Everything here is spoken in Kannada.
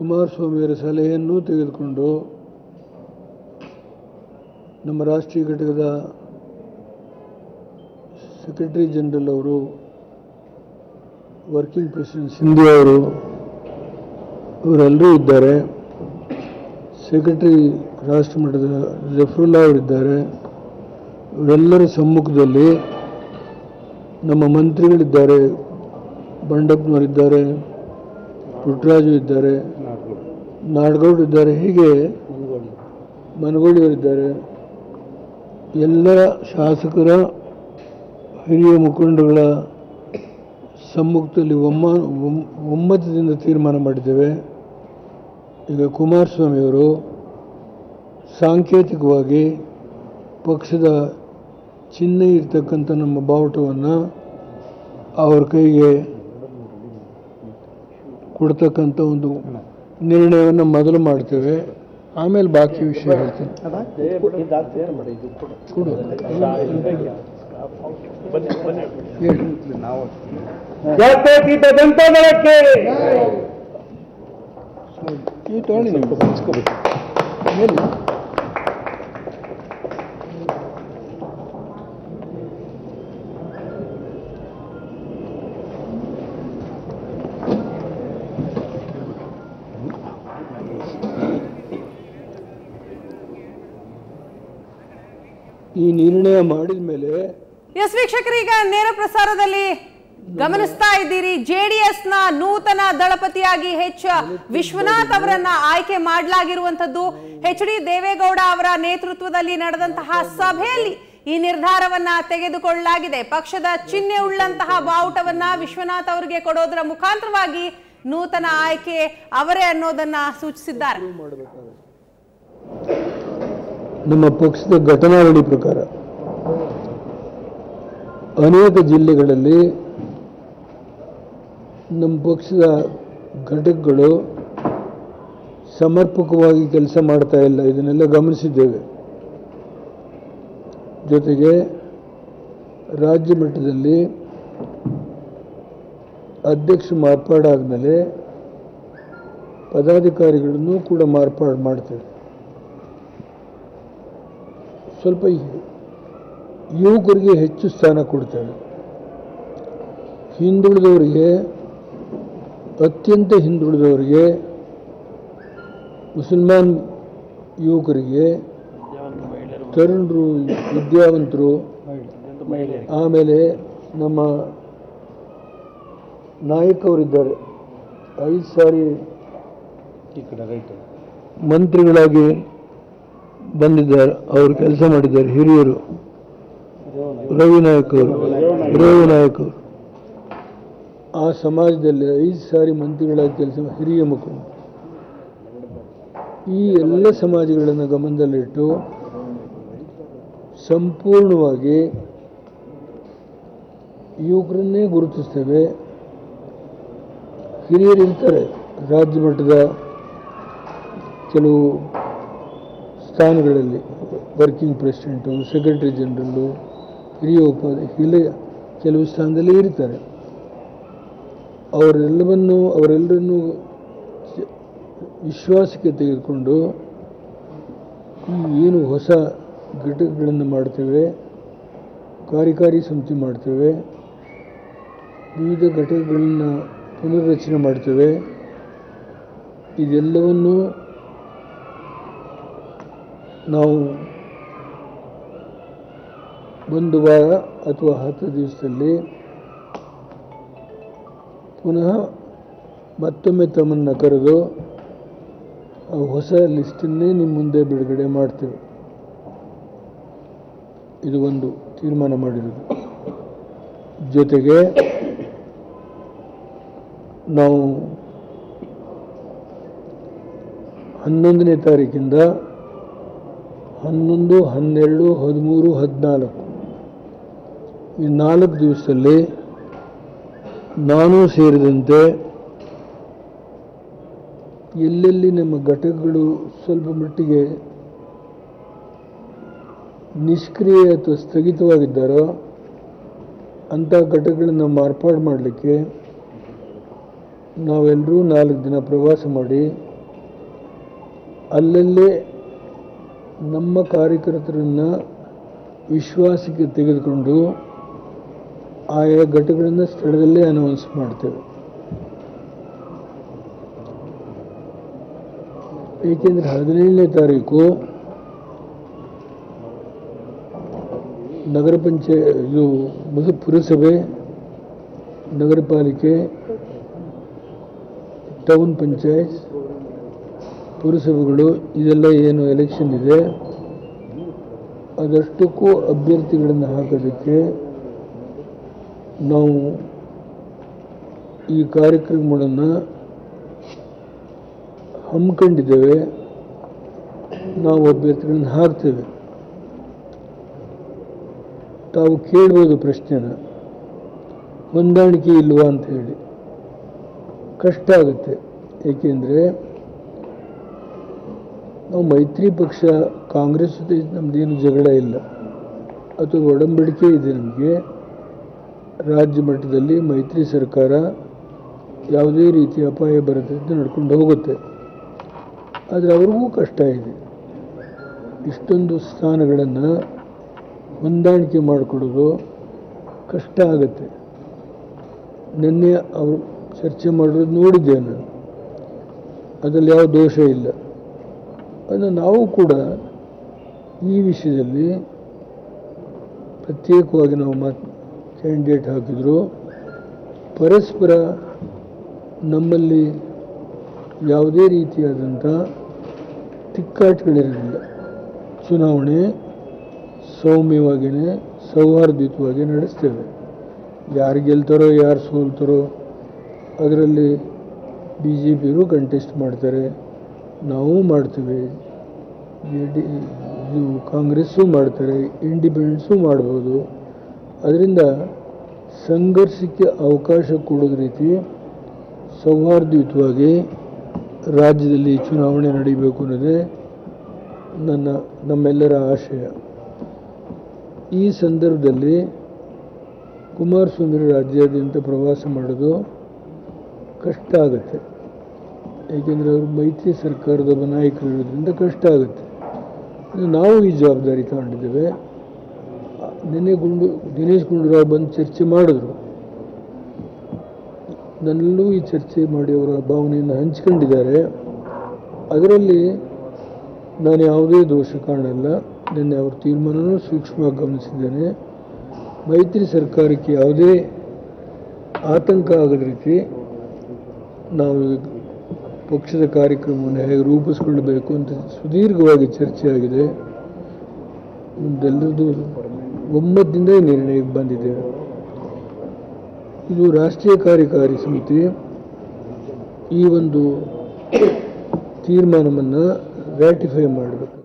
ಕುಮಾರಸ್ವಾಮಿಯವರ ಸಲಹೆಯನ್ನು ತೆಗೆದುಕೊಂಡು ನಮ್ಮ ರಾಷ್ಟ್ರೀಯ ಘಟಕದ ಸೆಕ್ರೆಟರಿ ಜನರಲ್ ಅವರು, ವರ್ಕಿಂಗ್ ಪ್ರೆಸಿಡೆಂಟ್ ಸಿಂಧು ಅವರು, ಅವರೆಲ್ಲರೂ ಇದ್ದಾರೆ. ಸೆಕ್ರೆಟರಿ ರಾಷ್ಟ್ರಮಟ್ಟದ ಜಫರುಲ್ಲಾ ಅವರಿದ್ದಾರೆ. ಇವರೆಲ್ಲರ ಸಮ್ಮುಖದಲ್ಲಿ ನಮ್ಮ ಮಂತ್ರಿಗಳಿದ್ದಾರೆ ಬಂಡಪ್ಪನವರಿದ್ದಾರೆ ಪುಟ್ಟರಾಜು ಇದ್ದಾರೆ. ನಾಡಗೌಡರು ಇದ್ದಾರೆ. ಹೀಗೆ ಮನಗೋಳಿಯವರಿದ್ದಾರೆ ಎಲ್ಲ ಶಾಸಕರ ಹಿರಿಯ ಮುಖಂಡಗಳ ಸಮ್ಮುಖದಲ್ಲಿ ಒಮ್ಮ ಒಮ್- ಒಮ್ಮತದಿಂದ ತೀರ್ಮಾನ ಮಾಡಿದ್ದೇವೆ. ಈಗ ಕುಮಾರಸ್ವಾಮಿಯವರು ಸಾಂಕೇತಿಕವಾಗಿ ಪಕ್ಷದ ಚಿಹ್ನೆ ಇರ್ತಕ್ಕಂಥ ನಮ್ಮ ಬಾವುಟವನ್ನು ಅವ್ರ ಕೈಗೆ ಕೊಡ್ತಕ್ಕಂಥ ಒಂದು ನಿರ್ಣಯವನ್ನು ಮೊದಲು ಮಾಡ್ತೇವೆ. ಆಮೇಲೆ ಬಾಕಿ ವಿಷಯ ಹೇಳ್ತೀನಿ. ಈ ತಗೊಳ್ಳಿ ಈ ನಿರ್ಣಯ ಮಾಡಿದ ಮೇಲೆ ಎಸ್ ವೀಕ್ಷಕರೀಗ ನೇರ ಪ್ರಸಾರದಲ್ಲಿ ಗಮನಿಸ್ತಾ ಇದ್ದೀರಿ. ಜೆಡಿಎಸ್ನ ನೂತನ ದಳಪತಿಯಾಗಿ ಹೆಚ್ ವಿಶ್ವನಾಥ್ ಅವರನ್ನ ಆಯ್ಕೆ ಮಾಡಲಾಗಿರುವಂತದ್ದು ಎಚ್ ಡಿ ದೇವೇಗೌಡ ಅವರ ನೇತೃತ್ವದಲ್ಲಿ ನಡೆದಂತಹ ಸಭೆಯಲ್ಲಿ ಈ ನಿರ್ಧಾರವನ್ನ ತೆಗೆದುಕೊಳ್ಳಲಾಗಿದೆ. ಪಕ್ಷದ ಚಿಹ್ನೆ ಉಳ್ಳಂತಹ ಬಾವುಟವನ್ನ ವಿಶ್ವನಾಥ್ ಅವರಿಗೆ ಕೊಡೋದ್ರ ಮುಖಾಂತರವಾಗಿ ನೂತನ ಆಯ್ಕೆ ಅವರೇ ಅನ್ನೋದನ್ನ ಸೂಚಿಸಿದ್ದಾರೆ. ನಮ್ಮ ಪಕ್ಷದ ಘಟನಾವಳಿ ಪ್ರಕಾರ ಅನೇಕ ಜಿಲ್ಲೆಗಳಲ್ಲಿ ನಮ್ಮ ಪಕ್ಷದ ಘಟಕಗಳು ಸಮರ್ಪಕವಾಗಿ ಕೆಲಸ ಮಾಡ್ತಾ ಇಲ್ಲ. ಇದನ್ನೆಲ್ಲ ಗಮನಿಸಿದ್ದೇವೆ. ಜೊತೆಗೆ ರಾಜ್ಯ ಮಟ್ಟದಲ್ಲಿ ಅಧ್ಯಕ್ಷ ಮಾರ್ಪಾಡಾದ್ಮೇಲೆ ಪದಾಧಿಕಾರಿಗಳನ್ನು ಕೂಡ ಮಾರ್ಪಾಡು ಮಾಡ್ತೇವೆ. ಸ್ವಲ್ಪ ಯುವಕರಿಗೆ ಹೆಚ್ಚು ಸ್ಥಾನ ಕೊಡ್ತಾರೆ. ಹಿಂದುಳಿದವರಿಗೆ ಅತ್ಯಂತ ಹಿಂದುಳಿದವರಿಗೆ ಮುಸಲ್ಮಾನ್ ಯುವಕರಿಗೆ ತರುಣರು ವಿದ್ಯಾವಂತರು ಆಮೇಲೆ ನಮ್ಮ ನಾಯಕವರಿದ್ದಾರೆ. ಐದು ಸಾರಿ ಮಂತ್ರಿಗಳಾಗಿ ಬಂದಿದ್ದಾರೆ, ಅವರು ಕೆಲಸ ಮಾಡಿದ್ದಾರೆ, ಹಿರಿಯರು. ರವಿ ನಾಯಕ್ ಅವರು, ರವಿ ನಾಯಕ್ ಆ ಸಮಾಜದಲ್ಲಿ ಐದು ಸಾರಿ ಮಂತ್ರಿಗಳಾಗಿ ಕೆಲಸ ಹಿರಿಯ ಮುಖಂಡ. ಈ ಎಲ್ಲ ಸಮಾಜಗಳನ್ನು ಗಮನದಲ್ಲಿಟ್ಟು ಸಂಪೂರ್ಣವಾಗಿ ಯುವಕರನ್ನೇ ಗುರುತಿಸ್ತೇವೆ. ಹಿರಿಯರಿರ್ತಾರೆ ರಾಜ್ಯ ಮಟ್ಟದ ಕೆಲವು ಸ್ಥಾನಗಳಲ್ಲಿ ವರ್ಕಿಂಗ್ ಪ್ರೆಸಿಡೆಂಟು, ಸೆಕ್ರೆಟರಿ ಜನರಲ್ಲು ಹಿರಿಯ ಉಪಾಧ್ಯಕ್ಷ ಇಲ್ಲ ಕೆಲವು ಸ್ಥಾನದಲ್ಲಿ ಇರ್ತಾರೆ. ಅವರೆಲ್ಲವನ್ನು, ಅವರೆಲ್ಲರನ್ನು ವಿಶ್ವಾಸಕ್ಕೆ ತೆಗೆದುಕೊಂಡು ಏನು ಹೊಸ ಘಟಕಗಳನ್ನು ಮಾಡ್ತೇವೆ, ಕಾರ್ಯಕಾರಿ ಸಮಿತಿ ಮಾಡ್ತೇವೆ, ವಿವಿಧ ಘಟಕಗಳನ್ನು ಪುನರ್ರಚನೆ ಮಾಡ್ತೇವೆ, ಇದೆಲ್ಲವನ್ನು ನಾವು ಒಂದು ವಾರ ಅಥವಾ ಹತ್ತು ದಿವಸದಲ್ಲಿ ಪುನಃ ಮತ್ತೊಮ್ಮೆ ತಮ್ಮನ್ನು ಕರೆದು ಆ ಹೊಸ ಲಿಸ್ಟನ್ನೇ ನಿಮ್ಮ ಮುಂದೆ ಬಿಡುಗಡೆ ಮಾಡ್ತೇವೆ. ಇದು ಒಂದು ತೀರ್ಮಾನ ಮಾಡಿರೋದು. ಜೊತೆಗೆ ನಾವು ಹನ್ನೊಂದನೇ ತಾರೀಕಿಂದ ಹನ್ನೊಂದು, ಹನ್ನೆರಡು, ಹದಿಮೂರು, ಹದಿನಾಲ್ಕು. ಈ ನಾಲ್ಕು ದಿವಸದಲ್ಲಿ ನಾನು ಸೇರಿದಂತೆ ಎಲ್ಲೆಲ್ಲಿ ನಮ್ಮ ಘಟಕಗಳು ಸ್ವಲ್ಪ ಮಟ್ಟಿಗೆ ನಿಷ್ಕ್ರಿಯ ಅಥವಾ ಸ್ಥಗಿತವಾಗಿದ್ದಾರೋ ಅಂಥ ಘಟಕಗಳನ್ನು ಮಾರ್ಪಾಡು ಮಾಡಲಿಕ್ಕೆ ನಾವೆಲ್ಲರೂ ನಾಲ್ಕು ದಿನ ಪ್ರವಾಸ ಮಾಡಿ ಅಲ್ಲಲ್ಲೇ ನಮ್ಮ ಕಾರ್ಯಕರ್ತರನ್ನು ವಿಶ್ವಾಸಕ್ಕೆ ತೆಗೆದುಕೊಂಡು ಆಯಾ ಘಟಗಳನ್ನು ಸ್ಥಳದಲ್ಲೇ ಅನೌನ್ಸ್ ಮಾಡ್ತೇವೆ. ಏಕೆಂದರೆ ಹದಿನೇಳನೇ ತಾರೀಕು ನಗರ ಪಂಚಾಯ ಇದು ಪುರಸಭೆ ನಗರ ಪಾಲಿಕೆ ಟೌನ್ ಪಂಚಾಯತ್ ಪುರಸಭೆಗಳು ಇದೆಲ್ಲ ಏನು ಎಲೆಕ್ಷನ್ ಇದೆ, ಅದಷ್ಟಕ್ಕೂ ಅಭ್ಯರ್ಥಿಗಳನ್ನು ಹಾಕೋದಕ್ಕೆ ನಾವು ಈ ಕಾರ್ಯಕ್ರಮಗಳನ್ನು ಹಮ್ಮಿಕೊಂಡಿದ್ದೇವೆ. ನಾವು ಅಭ್ಯರ್ಥಿಗಳನ್ನು ಹಾಕ್ತೇವೆ. ತಾವು ಕೇಳ್ಬೋದು ಪ್ರಶ್ನೆನ. ಹೊಂದಾಣಿಕೆ ಇಲ್ವಾ ಅಂತ ಹೇಳಿ. ಕಷ್ಟ ಆಗುತ್ತೆ. ಏಕೆಂದರೆ ನಾವು ಮೈತ್ರಿ ಪಕ್ಷ, ಕಾಂಗ್ರೆಸ್ ಜೊತೆ ನಮ್ಮದೇನು ಜಗಳ ಇಲ್ಲ. ಅಥವಾ ಒಡಂಬಡಿಕೆ ಇದೆ ನಮಗೆ. ರಾಜ್ಯ ಮಟ್ಟದಲ್ಲಿ ಮೈತ್ರಿ ಸರ್ಕಾರ ಯಾವುದೇ ರೀತಿಯ ಅಪಾಯ ಬರದಂತೆ ನಡ್ಕೊಂಡು ಹೋಗುತ್ತೆ. ಆದರೆ ಅವ್ರಿಗೂ ಕಷ್ಟ ಇದೆ. ಇಷ್ಟೊಂದು ಸ್ಥಾನಗಳನ್ನು ಹೊಂದಾಣಿಕೆ ಮಾಡಿಕೊಡೋದು ಕಷ್ಟ ಆಗುತ್ತೆ. ನಿನ್ನೆ ಅವರು ಚರ್ಚೆ ಮಾಡೋದು ನಾನು. ಅದರಲ್ಲಿ ಯಾವ ದೋಷ ಇಲ್ಲ. ಅದನ್ನು ನಾವು ಕೂಡ ಈ ವಿಷಯದಲ್ಲಿ ಪ್ರತ್ಯೇಕವಾಗಿ ನಾವು ಮಾತು ಕ್ಯಾಂಡಿಡೇಟ್ ಹಾಕಿದ್ರು. ಪರಸ್ಪರ ನಮ್ಮಲ್ಲಿ ಯಾವುದೇ ರೀತಿಯಾದಂಥ ತಿಕ್ಕಾಟಗಳಿರಲಿಲ್ಲ. ಚುನಾವಣೆ ಸೌಮ್ಯವಾಗಿಯೇ ಸೌಹಾರ್ದಯುತವಾಗಿ ನಡೆಸ್ತೇವೆ. ಯಾರು ಗೆಲ್ತಾರೋ, ಯಾರು ಸೋಲ್ತಾರೋ, ಅದರಲ್ಲಿ ಬಿ ಜೆ ಪಿಯವರು ಕಂಟೆಸ್ಟ್ ಮಾಡ್ತಾರೆ. ನಾವು ಮಾಡ್ತೀವಿ. ಡಿ ಇದು ಕಾಂಗ್ರೆಸ್ಸು ಮಾಡ್ತಾರೆ, ಇಂಡಿಪೆಂಡೆನ್ಸು ಮಾಡ್ಬೋದು. ಅದರಿಂದ ಸಂಘರ್ಷಕ್ಕೆ ಅವಕಾಶ ಕೊಡೋದ ರೀತಿ ಸೌಹಾರ್ದಯುತವಾಗಿ ರಾಜ್ಯದಲ್ಲಿ ಚುನಾವಣೆ ನಡೀಬೇಕು ಅನ್ನೋದೇ ನನ್ನ, ನಮ್ಮೆಲ್ಲರ ಆಶಯ. ಈ ಸಂದರ್ಭದಲ್ಲಿ ಕುಮಾರಸ್ವಾಮಿ ರಾಜ್ಯಾದ್ಯಂತ ಪ್ರವಾಸ ಮಾಡೋದು ಕಷ್ಟ ಆಗುತ್ತೆ. ಏಕೆಂದರೆ ಅವರು ಮೈತ್ರಿ ಸರ್ಕಾರದ ನಾಯಕರು ಇರೋದ್ರಿಂದ ಕಷ್ಟ ಆಗುತ್ತೆ. ನಾವು ಈ ಜವಾಬ್ದಾರಿ ತಗೊಂಡಿದ್ದೇವೆ. ನಿನ್ನೆ ಗುಂಡು, ದಿನೇಶ್ ಗುಂಡೂರಾವ್ ಬಂದು ಚರ್ಚೆ ಮಾಡಿದ್ರು. ನನ್ನಲ್ಲೂ ಈ ಚರ್ಚೆ ಮಾಡಿ ಅವರ ಭಾವನೆಯನ್ನು ಹಂಚ್ಕೊಂಡಿದ್ದಾರೆ. ಅದರಲ್ಲಿ ನಾನು ಯಾವುದೇ ದೋಷ ಕಾಣಲ್ಲ. ನಿನ್ನೆ ಅವ್ರ ತೀರ್ಮಾನವೂ ಸೂಕ್ಷ್ಮವಾಗಿ ಗಮನಿಸಿದ್ದೇನೆ. ಮೈತ್ರಿ ಸರ್ಕಾರಕ್ಕೆ ಯಾವುದೇ ಆತಂಕ ಆಗದ ರೀತಿ ನಾವು ಪಕ್ಷದ ಕಾರ್ಯಕ್ರಮವನ್ನು ಹೇಗೆ ರೂಪಿಸ್ಕೊಳ್ಬೇಕು ಅಂತ ಸುದೀರ್ಘವಾಗಿ ಚರ್ಚೆಯಾಗಿದೆ. ಇದೆಲ್ಲರದು ಒಮ್ಮತದಿಂದ ನಿರ್ಣಯಕ್ಕೆ ಬಂದಿದೆ. ಇದು ರಾಷ್ಟ್ರೀಯ ಕಾರ್ಯಕಾರಿ ಸಮಿತಿ. ಈ ಒಂದು ತೀರ್ಮಾನವನ್ನು ರ್ಯಾಟಿಫೈ ಮಾಡಬೇಕು.